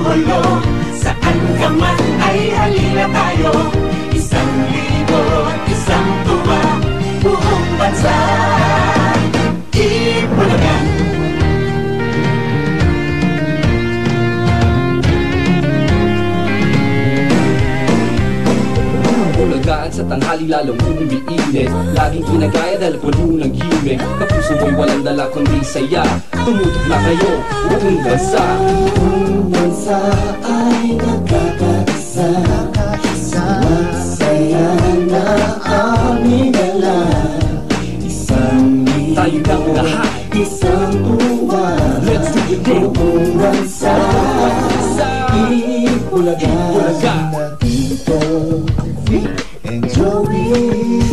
hulo Saan ka man ay halina tayo. Isang libo at isang tuwa. Buong bansa. Ibulagan Bulagaan sa tanghali lalong umiinit. Laging pinagaya dahil puno ng himig Kapuso mo'y walang dala kundi saya. Tumutok na kayo, buong bansa. tayo ng lahat. Isang buwan Let's do it. Bro Buwan sa Ipulaga Ipulaga Dito And Joey